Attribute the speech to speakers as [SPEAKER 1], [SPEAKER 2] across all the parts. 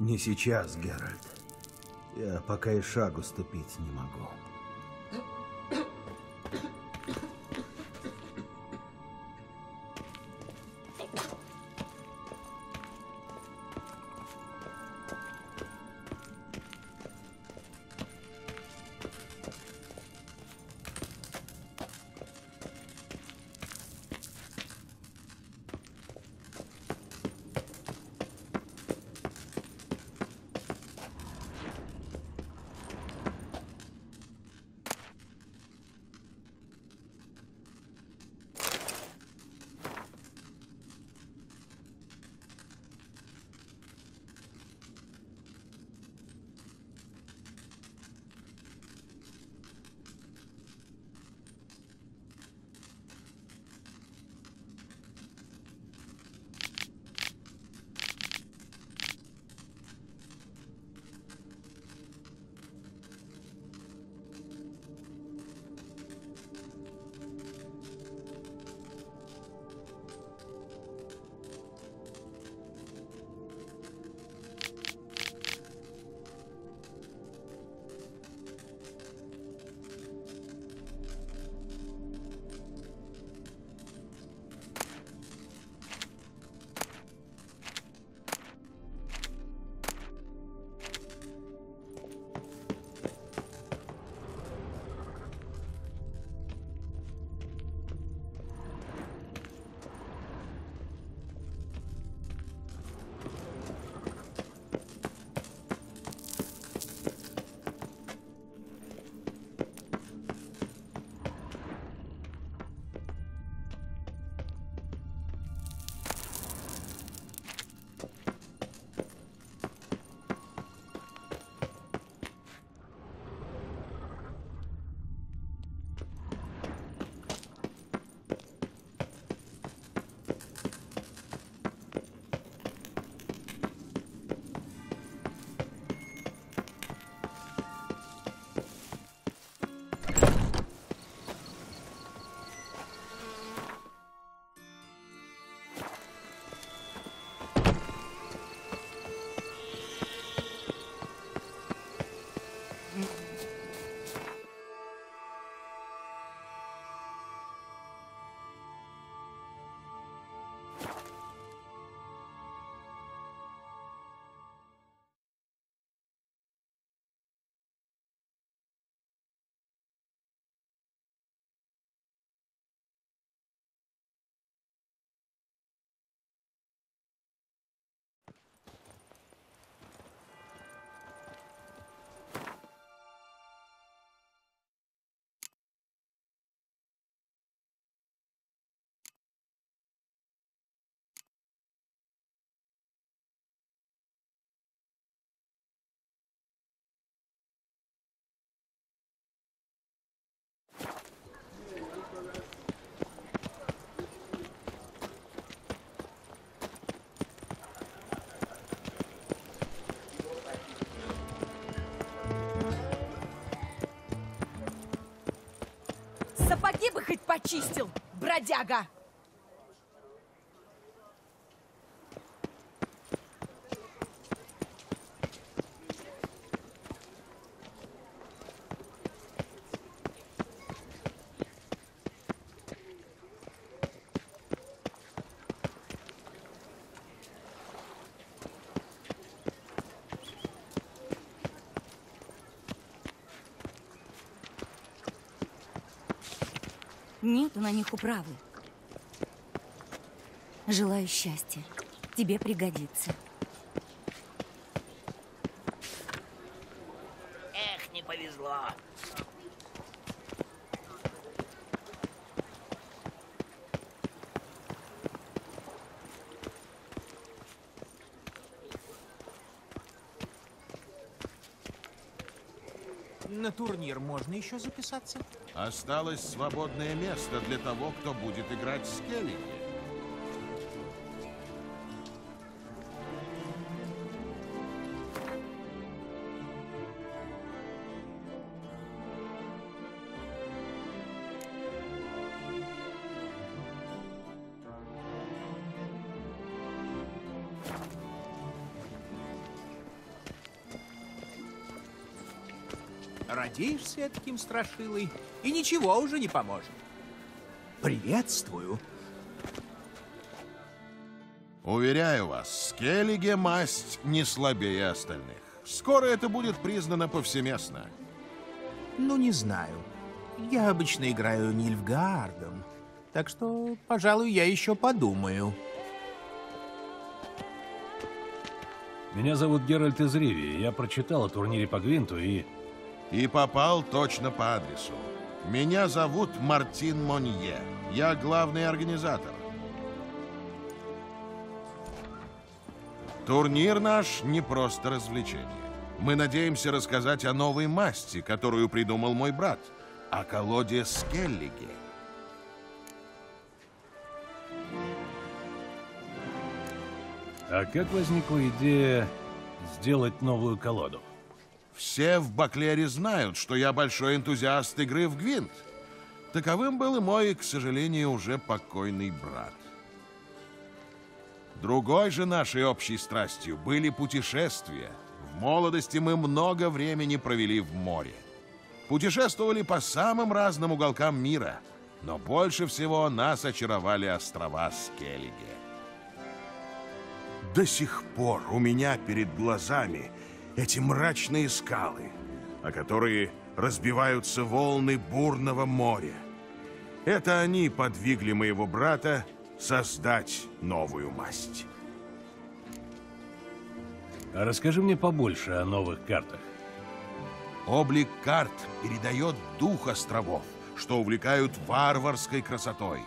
[SPEAKER 1] Не сейчас, Геральт. Я пока и шагу ступить не могу.
[SPEAKER 2] Сапоги бы хоть почистил, бродяга!
[SPEAKER 3] Нету на них управы. Желаю счастья. Тебе пригодится.
[SPEAKER 4] Эх, не повезло.
[SPEAKER 5] На турнир можно еще записаться?
[SPEAKER 6] Осталось свободное место для того, кто будет играть с Келлиги.
[SPEAKER 5] Родишься таким страшилой, и ничего уже не поможет. Приветствую.
[SPEAKER 6] Уверяю вас, Скеллиге масть не слабее остальных. Скоро это будет признано повсеместно.
[SPEAKER 5] Ну, не знаю. Я обычно играю Нильфгаардом, так что, пожалуй, я еще подумаю.
[SPEAKER 7] Меня зовут Геральт из Ривии. Я прочитал о турнире по Гвинту и...
[SPEAKER 6] И попал точно по адресу. Меня зовут Мартин Монье. Я главный организатор. Турнир наш не просто развлечение. Мы надеемся рассказать о новой масти, которую придумал мой брат, о колоде Скеллиге.
[SPEAKER 7] А как возникла идея сделать новую колоду?
[SPEAKER 6] Все в Баклере знают, что я большой энтузиаст игры в Гвинт. Таковым был и мой, к сожалению, уже покойный брат. Другой же нашей общей страстью были путешествия. В молодости мы много времени провели в море. Путешествовали по самым разным уголкам мира, но больше всего нас очаровали острова Скеллиге.
[SPEAKER 8] До сих пор у меня перед глазами эти мрачные скалы, о которые разбиваются волны бурного моря. Это они подвигли моего брата создать новую масть.
[SPEAKER 7] А расскажи мне побольше о новых картах.
[SPEAKER 6] Облик карт передает дух островов, что увлекают варварской красотой.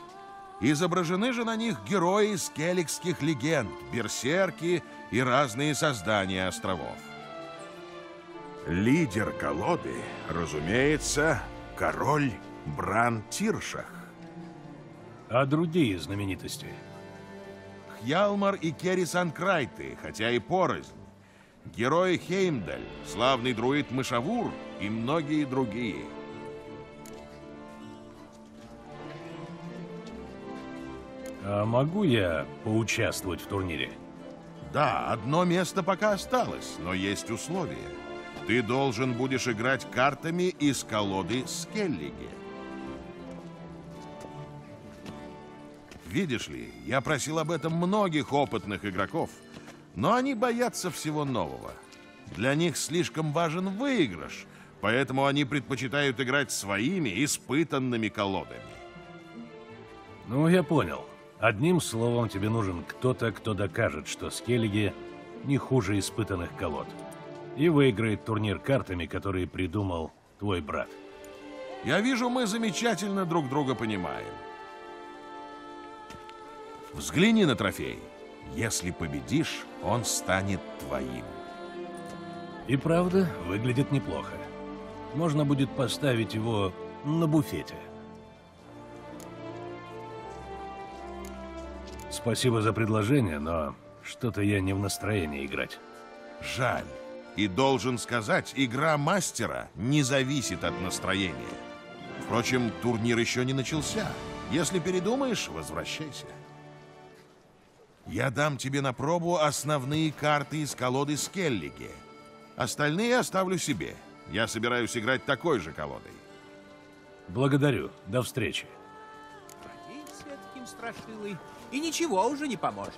[SPEAKER 6] Изображены же на них герои скелликских легенд, берсерки и разные создания островов.
[SPEAKER 8] Лидер колоды, разумеется, король Бран Тиршах.
[SPEAKER 7] А другие знаменитости?
[SPEAKER 6] Хьялмар и Керри Санкрайты, хотя и порознь. Герой Хеймдаль, славный друид Мышавур и многие другие.
[SPEAKER 7] А могу я поучаствовать в турнире?
[SPEAKER 6] Да, одно место пока осталось, но есть условия. Ты должен будешь играть картами из колоды Скеллиги. Видишь ли, я просил об этом многих опытных игроков, но они боятся всего нового. Для них слишком важен выигрыш, поэтому они предпочитают играть своими испытанными колодами.
[SPEAKER 7] Ну, я понял. Одним словом, тебе нужен кто-то, кто докажет, что Скеллиги не хуже испытанных колод. И выиграет турнир картами, которые придумал твой брат.
[SPEAKER 6] Я вижу, мы замечательно друг друга понимаем. Взгляни на трофей. Если победишь, он станет твоим.
[SPEAKER 7] И правда, выглядит неплохо. Можно будет поставить его на буфете. Спасибо за предложение, но что-то я не в настроении играть.
[SPEAKER 6] Жаль. И должен сказать, игра мастера не зависит от настроения. Впрочем, турнир еще не начался. Если передумаешь, возвращайся. Я дам тебе на пробу основные карты из колоды Скеллиги. Остальные оставлю себе. Я собираюсь играть такой же колодой.
[SPEAKER 7] Благодарю. До встречи.
[SPEAKER 5] Родишься таким страшилой, и ничего уже не поможет.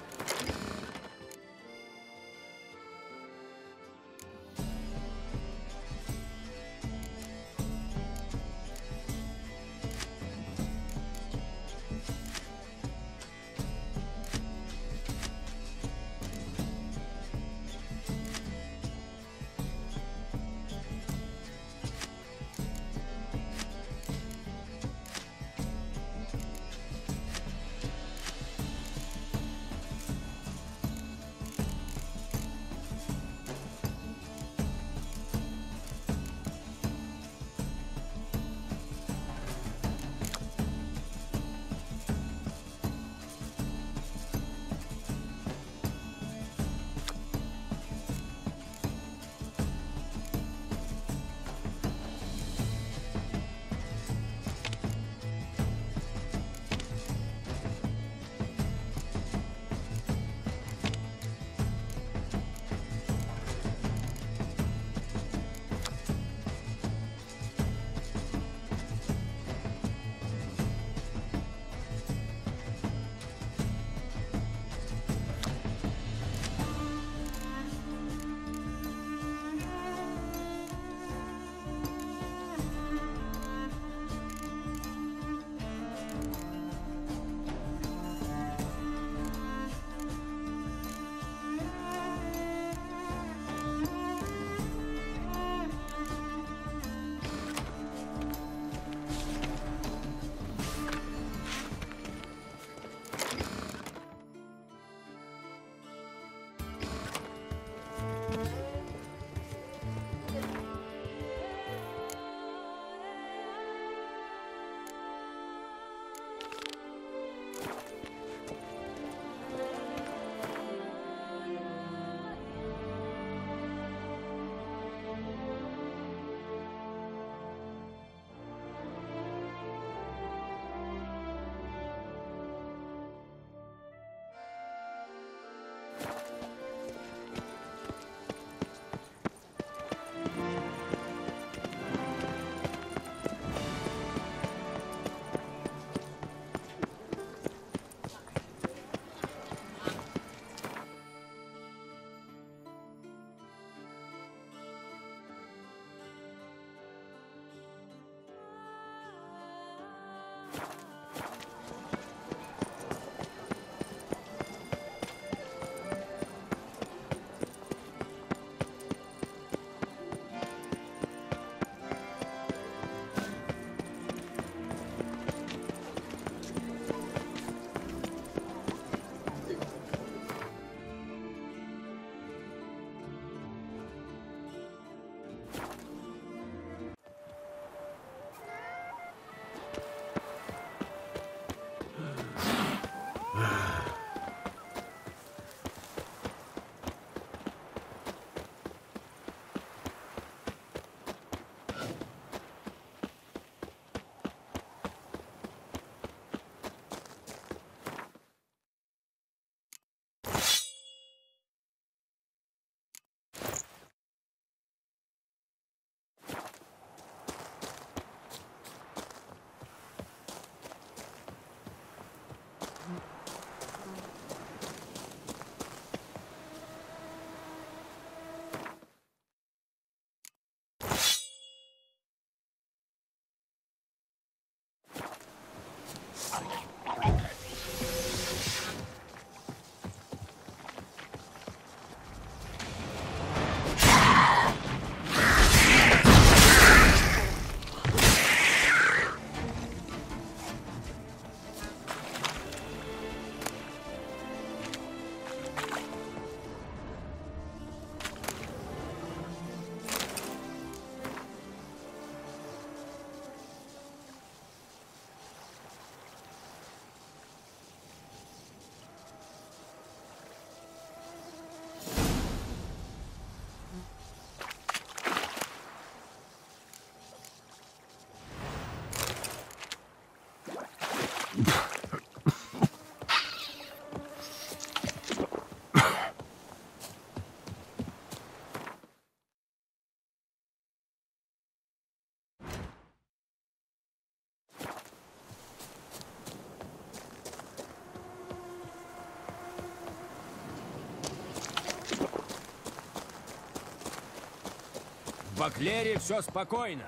[SPEAKER 9] Факлере все спокойно.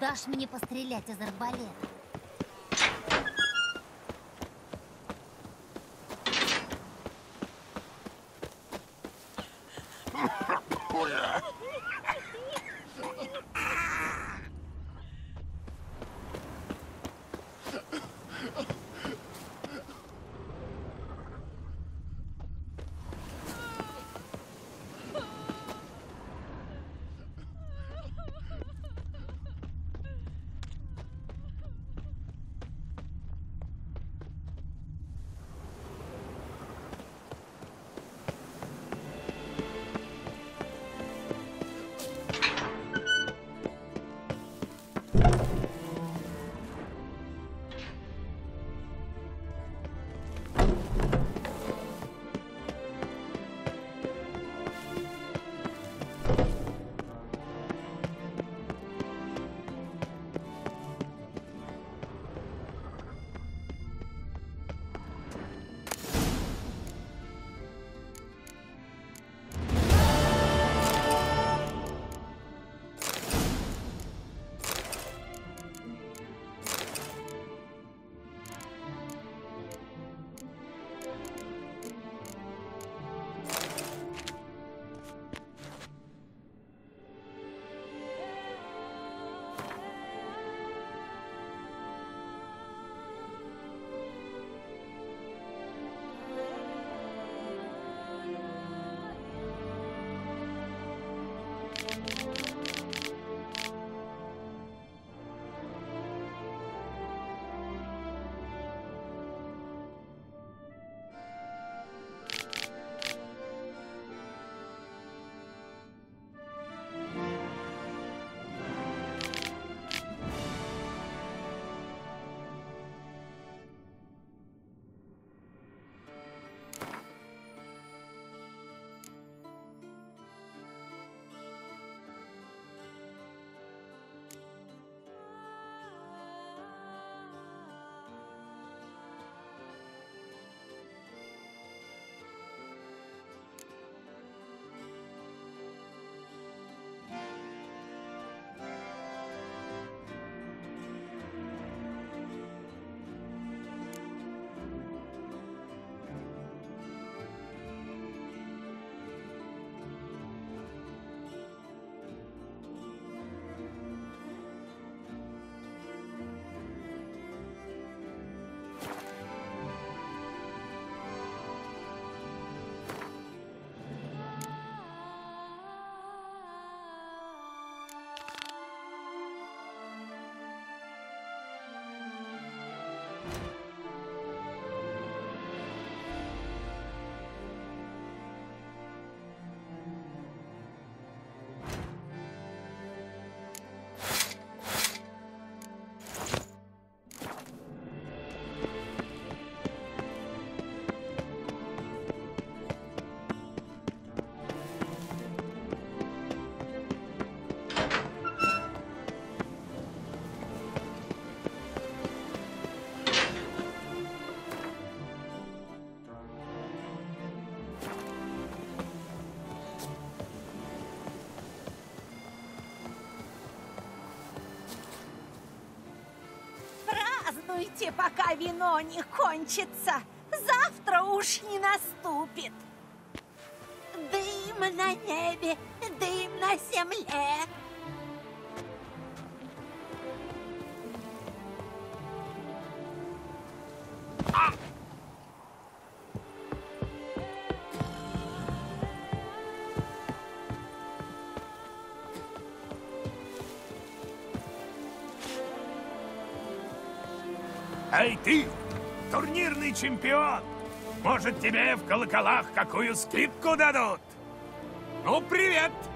[SPEAKER 10] Дашь мне пострелять из арбалета?
[SPEAKER 2] Празднуйте, пока вино не кончится. Завтра уж не наступит. Дым на небе, дым на земле.
[SPEAKER 9] Чемпион! Может, тебе в колоколах какую скидку дадут? Ну, привет!
[SPEAKER 11] жопу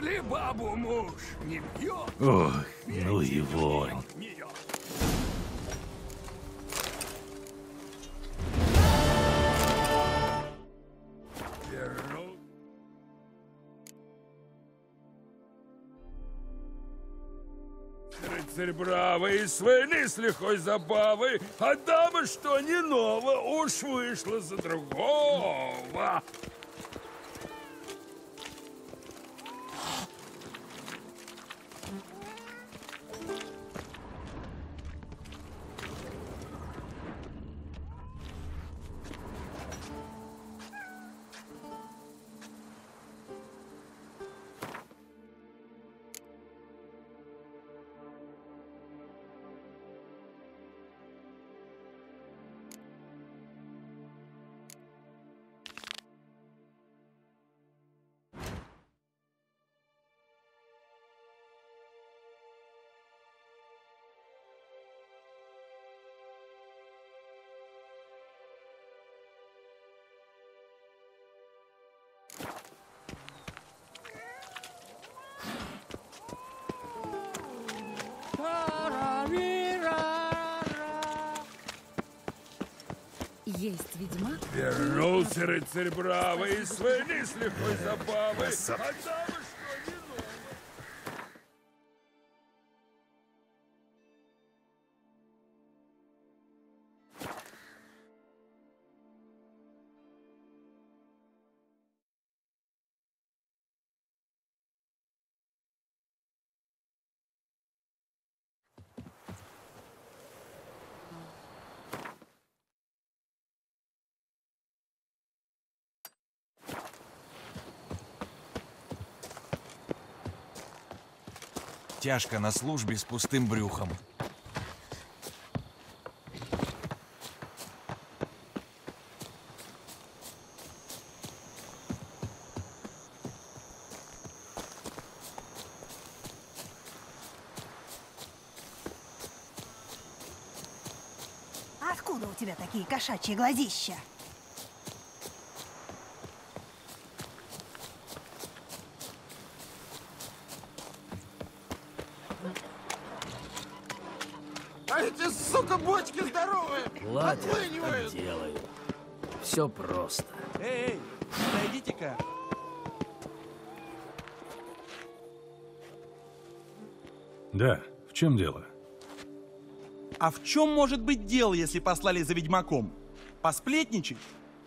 [SPEAKER 12] Если бабу муж не бьет,
[SPEAKER 7] Ох, ну.
[SPEAKER 12] Верну. Рыцарь бравый, войны с лихой забавой, а дама, что не ново, уж вышла за другого.
[SPEAKER 3] Есть ведьмак?
[SPEAKER 12] Вернулся рыцарь бравый, с лихой забавой, а
[SPEAKER 11] Тяжко на службе с пустым брюхом.
[SPEAKER 2] Откуда у тебя такие кошачьи глазища?
[SPEAKER 5] А эти, сука, бочки здоровые!
[SPEAKER 4] Ладно,
[SPEAKER 5] Отлынивают!
[SPEAKER 4] делаю. Все просто.
[SPEAKER 11] Эй, эй, подойдите-ка.
[SPEAKER 7] Да, в чем дело?
[SPEAKER 11] А в чем может быть дело, если послали за ведьмаком? Посплетничать?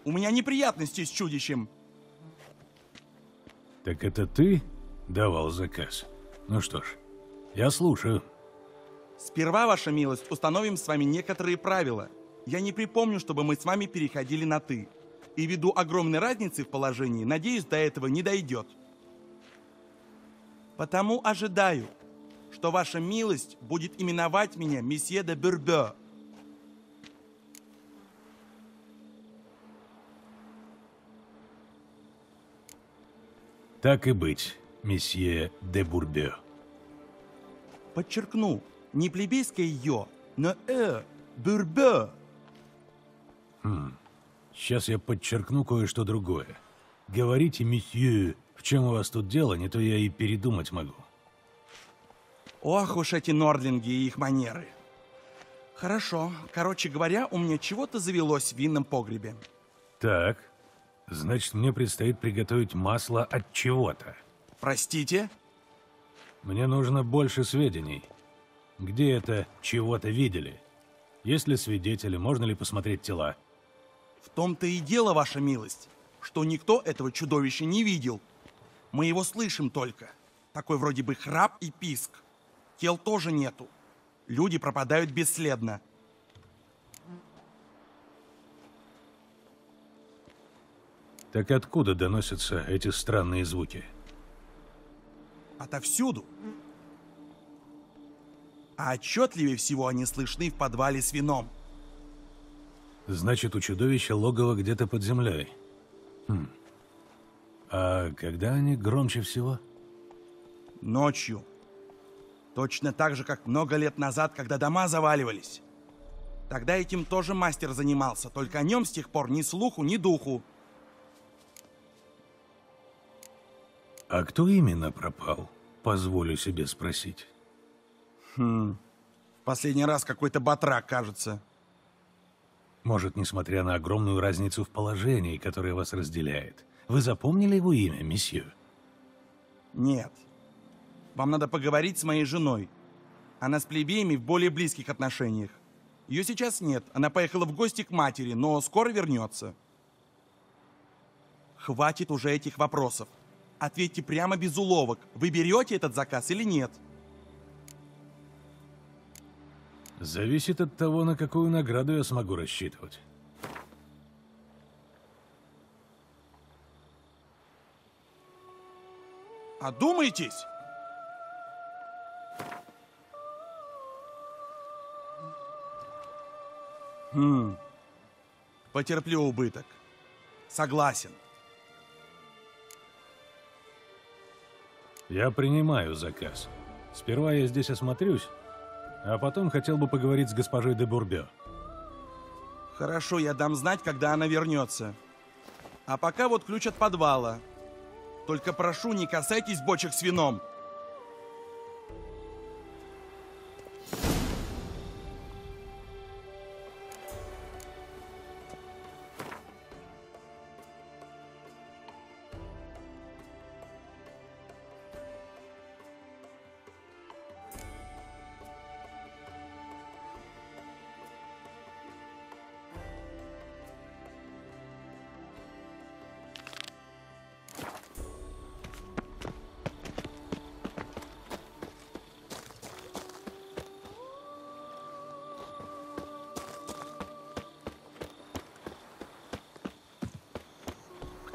[SPEAKER 11] У меня неприятности с чудищем.
[SPEAKER 7] Так это ты давал заказ? Ну что ж, я слушаю.
[SPEAKER 11] Сперва, ваша милость, установим с вами некоторые правила. Я не припомню, чтобы мы с вами переходили на «ты». И ввиду огромной разницы в положении, надеюсь, до этого не дойдет. Потому ожидаю, что ваша милость будет именовать меня месье де Бюрбе.
[SPEAKER 7] Так и быть, месье де Бурбе.
[SPEAKER 11] Подчеркну, не плебейское «ё», но «э», «бюрбе».
[SPEAKER 7] Сейчас я подчеркну кое-что другое. Говорите, месье, в чем у вас тут дело, не то я и передумать могу.
[SPEAKER 11] Ох уж эти нордлинги и их манеры. Хорошо. Короче говоря, у меня чего-то завелось в винном погребе.
[SPEAKER 7] Так, значит, мне предстоит приготовить масло от чего-то.
[SPEAKER 11] Простите?
[SPEAKER 7] Мне нужно больше сведений. Где это чего-то видели? Есть ли свидетели, можно ли посмотреть тела?
[SPEAKER 11] В том-то и дело, ваша милость, что никто этого чудовища не видел. Мы его слышим только. Такой вроде бы храп и писк. Тел тоже нету. Люди пропадают бесследно.
[SPEAKER 7] Так откуда доносятся эти странные звуки?
[SPEAKER 11] Отовсюду. А отчетливее всего они слышны в подвале с вином.
[SPEAKER 7] Значит, у чудовища логово где-то под землей. Хм. А когда они громче всего?
[SPEAKER 11] Ночью. Точно так же, как много лет назад, когда дома заваливались. Тогда этим тоже мастер занимался, только о нем с тех пор ни слуху, ни духу.
[SPEAKER 7] А кто именно пропал? Позволю себе спросить.
[SPEAKER 11] Хм. Последний раз какой-то батрак, кажется.
[SPEAKER 7] Может, несмотря на огромную разницу в положении, которая вас разделяет, вы запомнили его имя, месье?
[SPEAKER 11] Нет. Вам надо поговорить с моей женой. Она с плебеями в более близких отношениях. Ее сейчас нет. Она поехала в гости к матери, но скоро вернется. Хватит уже этих вопросов. Ответьте прямо без уловок. Вы берете этот заказ или нет?
[SPEAKER 7] Зависит от того, на какую награду я смогу рассчитывать.
[SPEAKER 11] Одумайтесь! Хм. Потерплю убыток. Согласен.
[SPEAKER 7] Я принимаю заказ. Сперва я здесь осмотрюсь, а потом хотел бы поговорить с госпожой де Бурбё.
[SPEAKER 11] Хорошо, я дам знать, когда она вернется. А пока вот ключ от подвала. Только прошу, не касайтесь бочек с вином.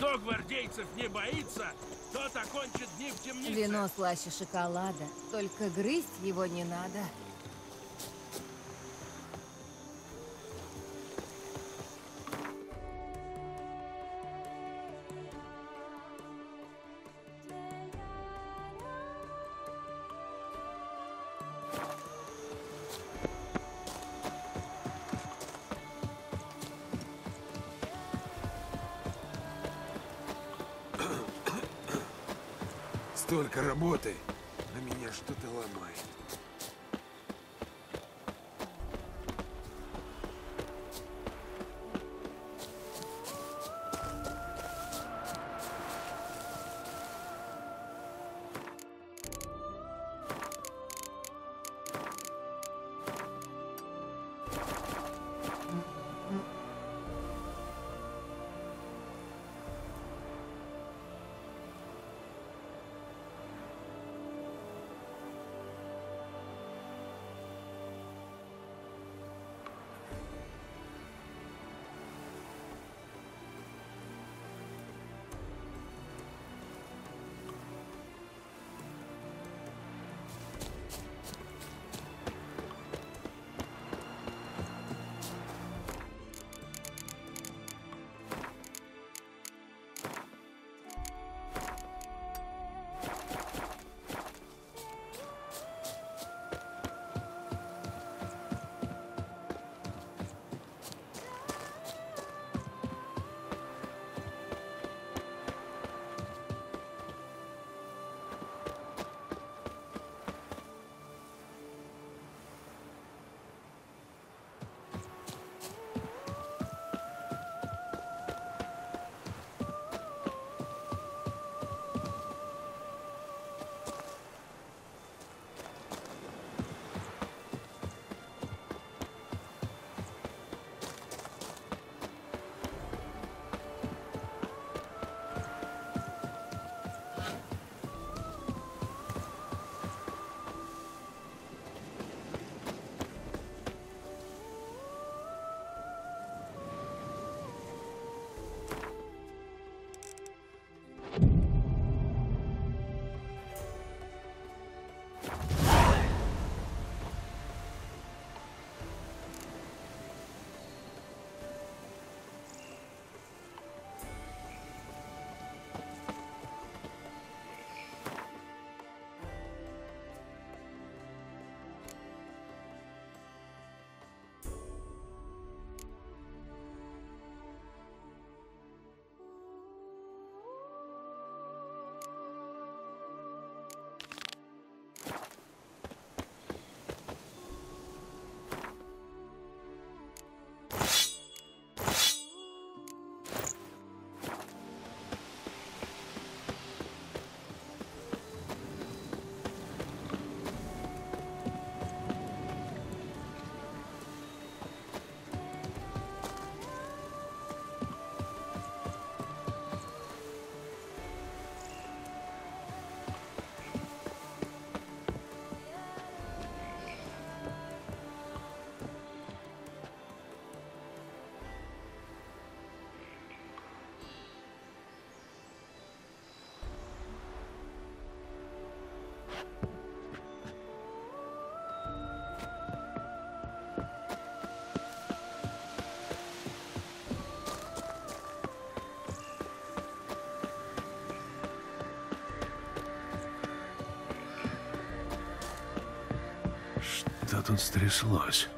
[SPEAKER 12] Кто гвардейцев не боится, тот окончит дни в темнице.
[SPEAKER 3] Вино слаще шоколада, только грызть его не надо.
[SPEAKER 7] Что тут стряслось?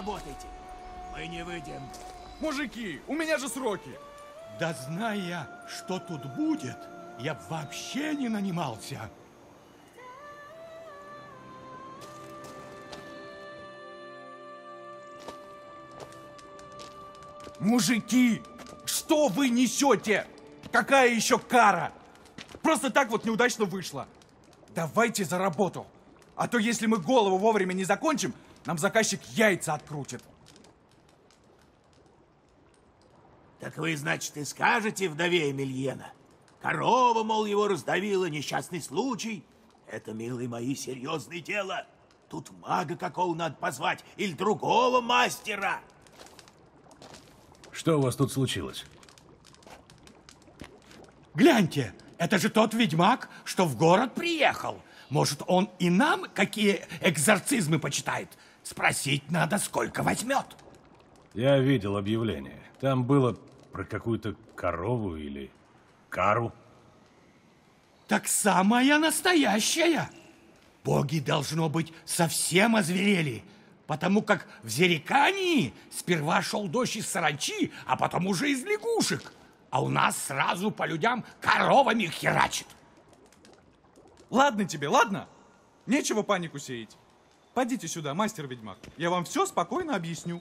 [SPEAKER 12] Работайте. Мы не выйдем.
[SPEAKER 13] Мужики, у меня же сроки. Да зная, что тут будет, я вообще не нанимался. Мужики, что вы несете? Какая еще кара? Просто так вот неудачно вышло. Давайте за работу. А то если мы голову вовремя не закончим, нам заказчик яйца открутит.
[SPEAKER 12] Так вы, значит, и скажете вдове Эмильена. Корова, мол, его раздавила, несчастный случай. Это, милые мои, серьезное дело. Тут мага какого надо позвать или другого мастера.
[SPEAKER 7] Что у вас тут случилось?
[SPEAKER 13] Гляньте, это же тот ведьмак, что в город приехал. Может, он и нам какие экзорцизмы почитает? Спросить надо, сколько возьмет.
[SPEAKER 7] Я видел объявление. Там было про какую-то корову или кару.
[SPEAKER 13] Так самая настоящая. Боги, должно быть, совсем озверели, потому как в Зерикании сперва шел дождь из саранчи, а потом уже из лягушек, а у нас сразу по людям коровами херачит.
[SPEAKER 14] Ладно тебе, ладно? Нечего панику сеять. Пойдите сюда, мастер-ведьмак. Я вам все спокойно объясню.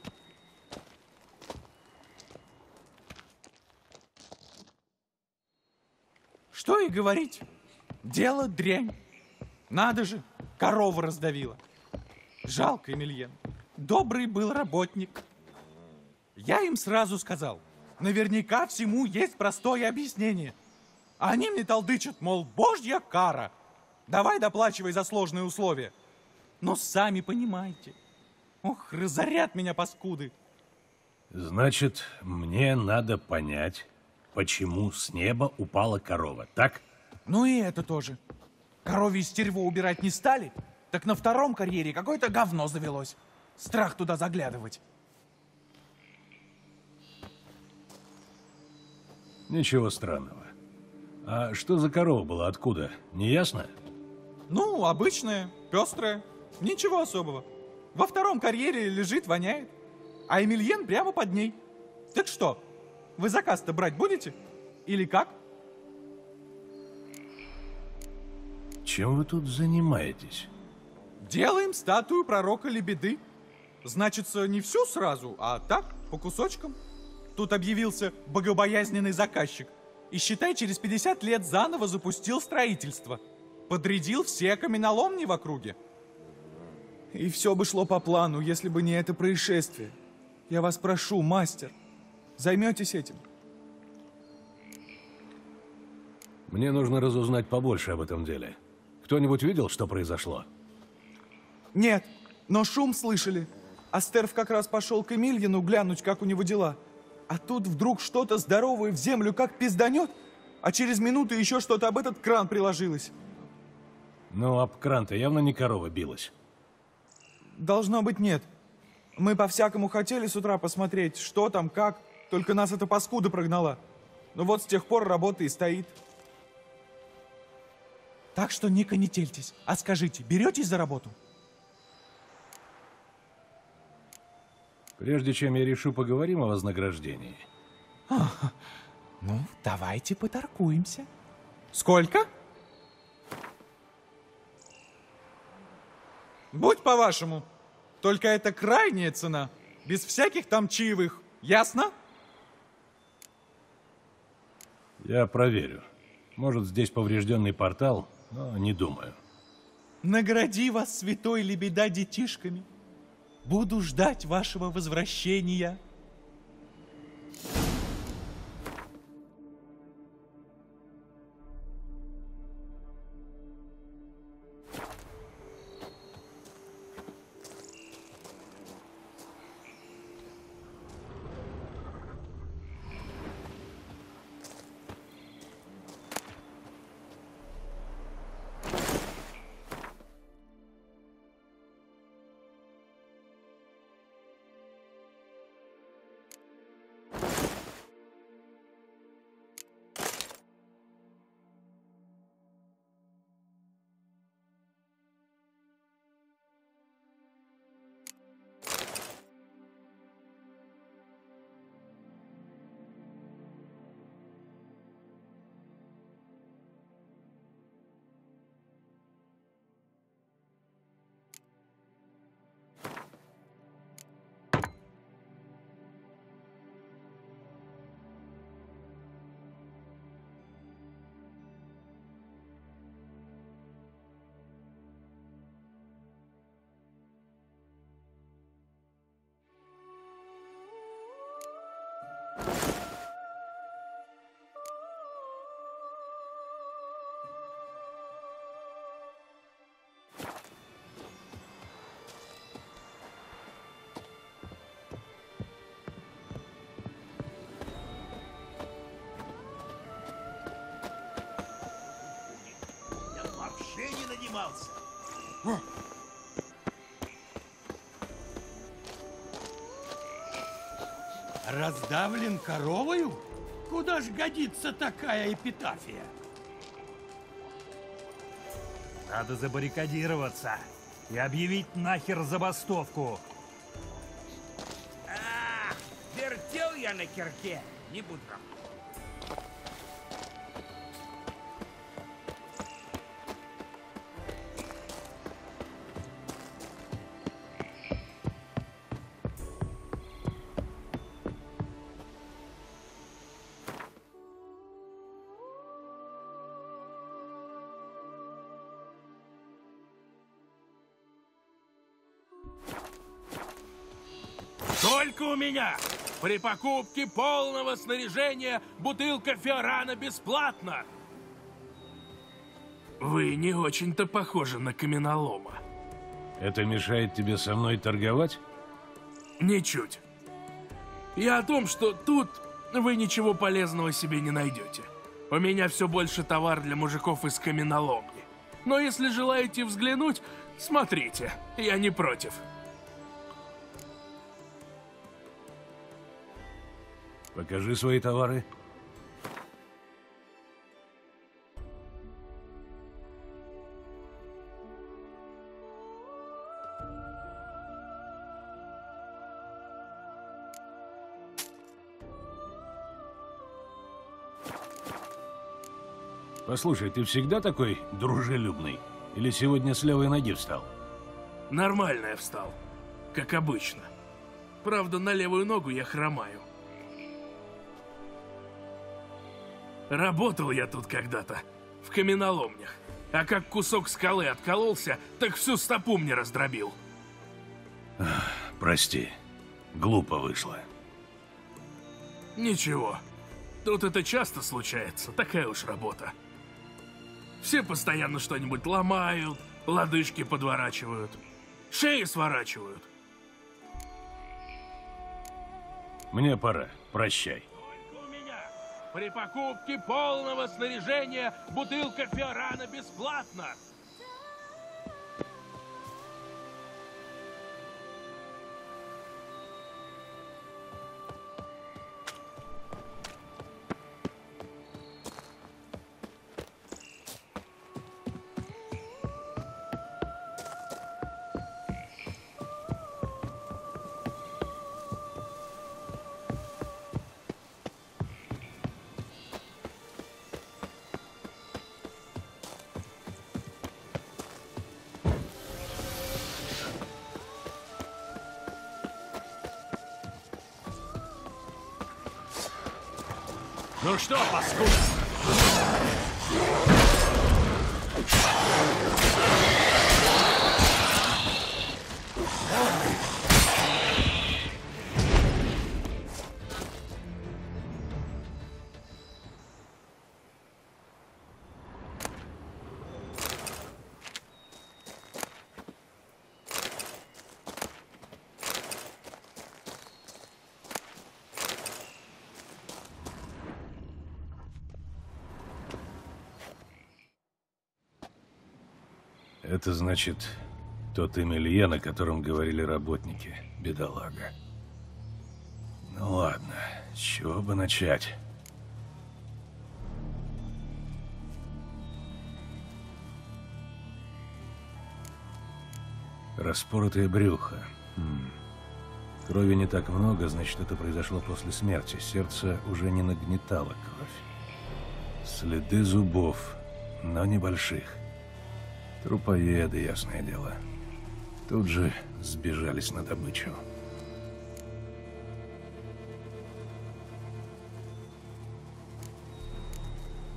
[SPEAKER 14] Что и говорить. Дело дрянь. Надо же, корова раздавила. Жалко, Эмильен. Добрый был работник. Я им сразу сказал, наверняка всему есть простое объяснение. Они мне толдычат, мол, божья кара. Давай доплачивай за сложные условия. Но сами понимаете. Ох, разорят меня паскуды.
[SPEAKER 7] Значит, мне надо понять, почему с неба упала корова, так?
[SPEAKER 14] Ну и это тоже. Коровье стерво убирать не стали, так на втором карьере какое-то говно завелось. Страх туда заглядывать.
[SPEAKER 7] Ничего странного. А что за корова была, откуда? Не ясно?
[SPEAKER 14] Ну, обычная, пестрая. Ничего особого. Во втором карьере лежит, воняет. А Эмильен прямо под ней. Так что, вы заказ-то брать будете? Или как?
[SPEAKER 7] Чем вы тут занимаетесь?
[SPEAKER 14] Делаем статую пророка Лебеды. Значится, не всю сразу, а так, по кусочкам. Тут объявился богобоязненный заказчик. И считай, через 50 лет заново запустил строительство. Подрядил все каменоломни в округе. И все бы шло по плану, если бы не это происшествие. Я вас прошу, мастер, займетесь этим.
[SPEAKER 7] Мне нужно разузнать побольше об этом деле. Кто-нибудь видел, что произошло?
[SPEAKER 14] Нет, но шум слышали. Астерв как раз пошел к Эмильину глянуть, как у него дела. А тут вдруг что-то здоровое в землю как пизданет, а через минуту еще что-то об этот кран приложилось.
[SPEAKER 7] Ну, об кран-то явно не корова билась.
[SPEAKER 14] Должно быть, нет. Мы по-всякому хотели с утра посмотреть, что там, как, только нас эта паскуда прогнала. Но вот с тех пор работа и стоит. Так что не конетельтесь, а скажите, беретесь за работу?
[SPEAKER 7] Прежде чем я решу, поговорим о вознаграждении.
[SPEAKER 14] А, ну, давайте поторгуемся. Сколько? Будь по-вашему. Только это крайняя цена. Без всяких там чаевых. Ясно?
[SPEAKER 7] Я проверю. Может, здесь поврежденный портал, но не думаю.
[SPEAKER 14] Награди вас, святой лебеда, детишками. Буду ждать вашего возвращения.
[SPEAKER 12] занимался.
[SPEAKER 13] Раздавлен коровою? Куда ж годится такая эпитафия?
[SPEAKER 15] Надо забаррикадироваться и объявить нахер забастовку.
[SPEAKER 16] А, вертел я на кирке, не буду
[SPEAKER 17] меня! При покупке полного снаряжения бутылка Фиорана бесплатно! Вы не очень-то похожи на каменолома.
[SPEAKER 7] Это мешает тебе со мной торговать?
[SPEAKER 17] Ничуть. Я о том, что тут вы ничего полезного себе не найдете. У меня все больше товар для мужиков из каменоломни. Но если желаете взглянуть, смотрите, я не против.
[SPEAKER 7] Покажи свои товары. Послушай, ты всегда такой дружелюбный? Или сегодня с левой ноги встал?
[SPEAKER 17] Нормально я встал. Как обычно. Правда, на левую ногу я хромаю. Работал я тут когда-то, в каменоломнях. А как кусок скалы откололся, так всю стопу мне раздробил.
[SPEAKER 7] Прости, глупо вышло.
[SPEAKER 17] Ничего. Тут это часто случается, такая уж работа. Все постоянно что-нибудь ломают, лодыжки подворачивают, шеи сворачивают.
[SPEAKER 7] Мне пора, прощай.
[SPEAKER 17] При покупке полного снаряжения бутылка Фиорана бесплатно.
[SPEAKER 7] Ну что, паскуда? Это значит, тот Эмильен, о котором говорили работники, бедолага. Ну ладно, с чего бы начать? Распоротое брюхо. Хм. Крови не так много, значит, это произошло после смерти. Сердце уже не нагнетало кровь. Следы зубов, но небольших. Трупоеды, ясное дело. Тут же сбежались на добычу.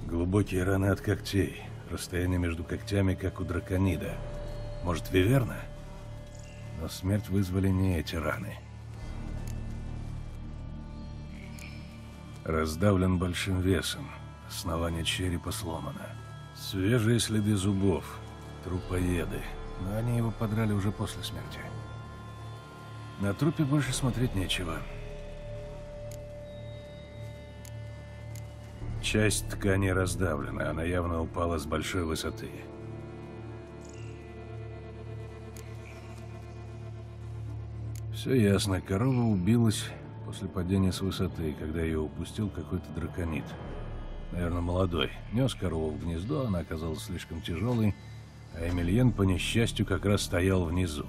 [SPEAKER 7] Глубокие раны от когтей. Расстояние между когтями, как у драконида. Может, виверна? Но смерть вызвали не эти раны. Раздавлен большим весом. Основание черепа сломано. Свежие следы зубов. Трупоеды. Но они его подрали уже после смерти. На трупе больше смотреть нечего. Часть ткани раздавлена, она явно упала с большой высоты. Все ясно, корова убилась после падения с высоты, когда ее упустил какой-то драконит. Наверное, молодой. Нес корову в гнездо, она оказалась слишком тяжелой, а Эмильен, по несчастью, как раз стоял внизу.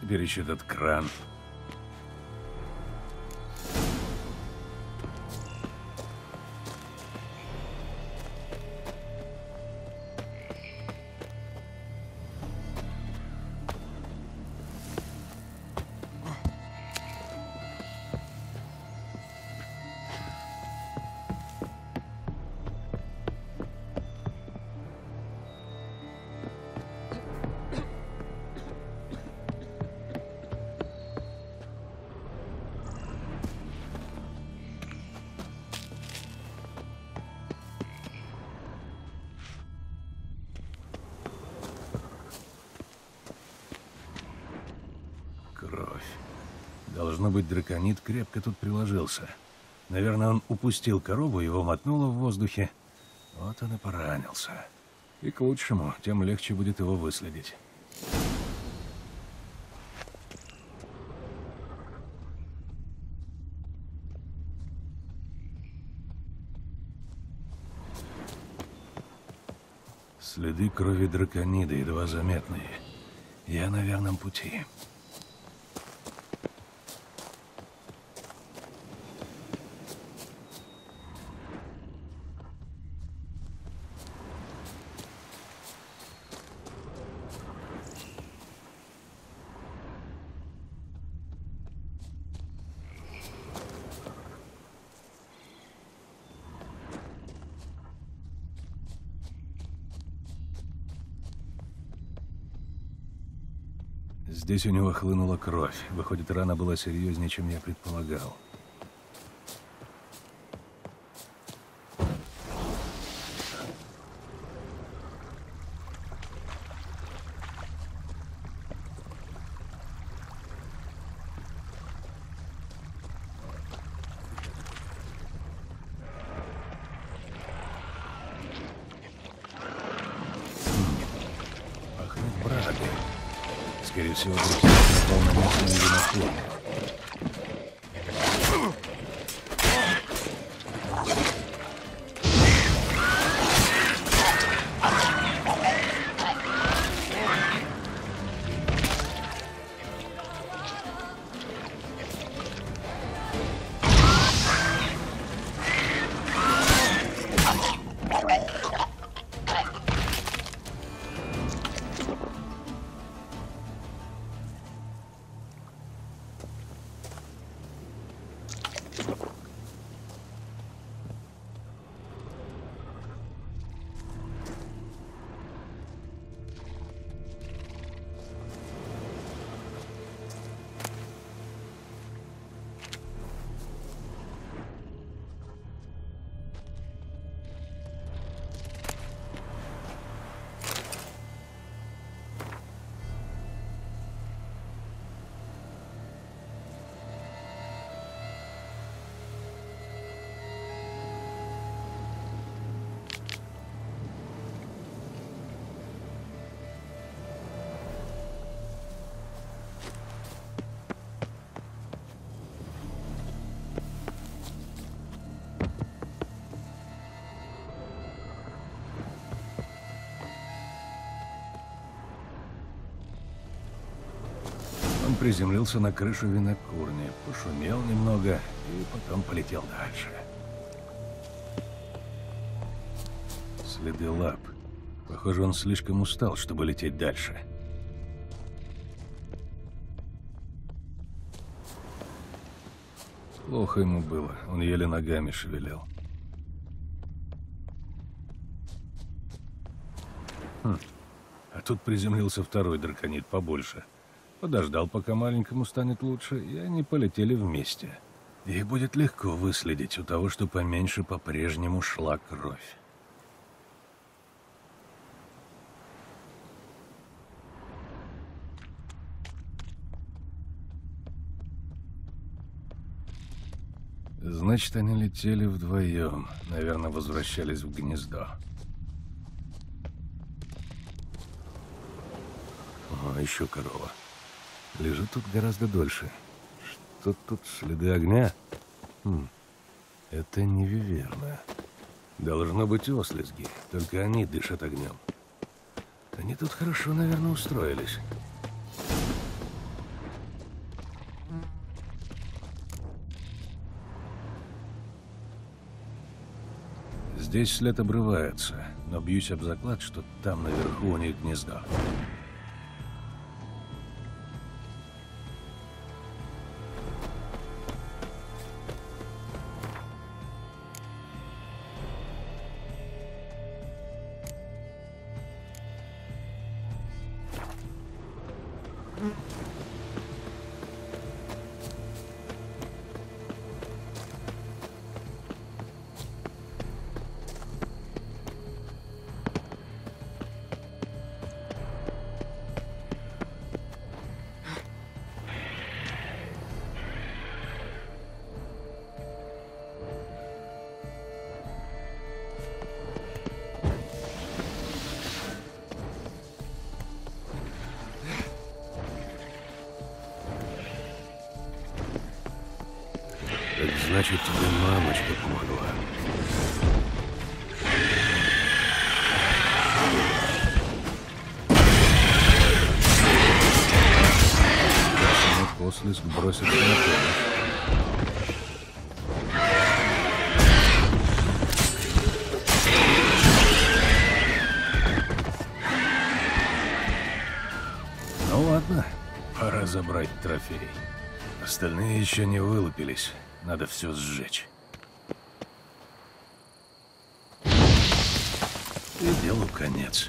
[SPEAKER 7] Теперь еще этот кран. Быть, драконит крепко тут приложился. Наверное, он упустил корову, его мотнуло в воздухе. Вот он и поранился. И к лучшему, тем легче будет его выследить. Следы крови драконида едва заметные. Я на верном пути. Здесь у него хлынула кровь. Выходит, рана была серьезнее, чем я предполагал. Приземлился на крышу винокурни, пошумел немного и потом полетел дальше. Следы лап. Похоже, он слишком устал, чтобы лететь дальше. Плохо ему было, он еле ногами шевелил. Хм. А тут приземлился второй драконит побольше. Подождал, пока маленькому станет лучше, и они полетели вместе. Их будет легко выследить, у того, что поменьше по-прежнему шла кровь. Значит, они летели вдвоем. Наверное, возвращались в гнездо. А еще корова. Лежит тут гораздо дольше. Что тут следы огня? Хм, это не виверна. Должно быть ослезги, только они дышат огнем. Они тут хорошо, наверное, устроились. Здесь след обрывается, но бьюсь об заклад, что там наверху у них гнездо. Послеск бросится на помощь. Пора забрать трофей. Остальные еще не вылупились. Надо все сжечь. И делу конец.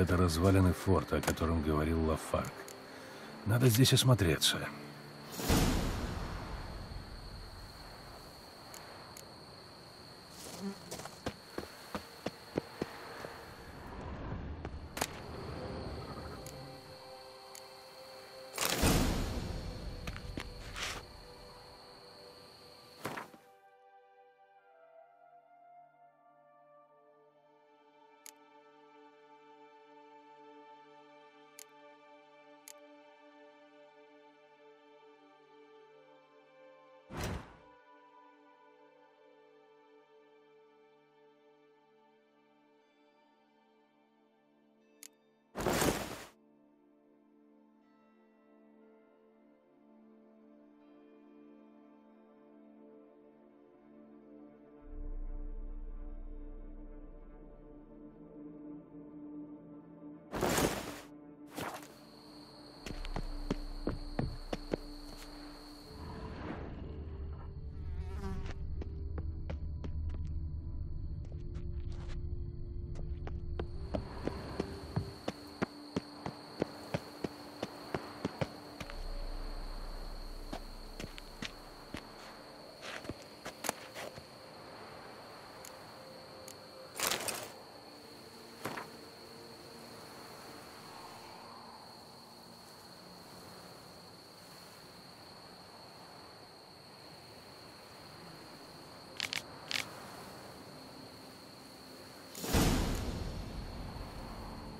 [SPEAKER 7] Это развалины форта, о котором говорил Лафарк. Надо здесь осмотреться.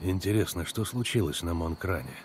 [SPEAKER 7] Интересно, что случилось на Монкране?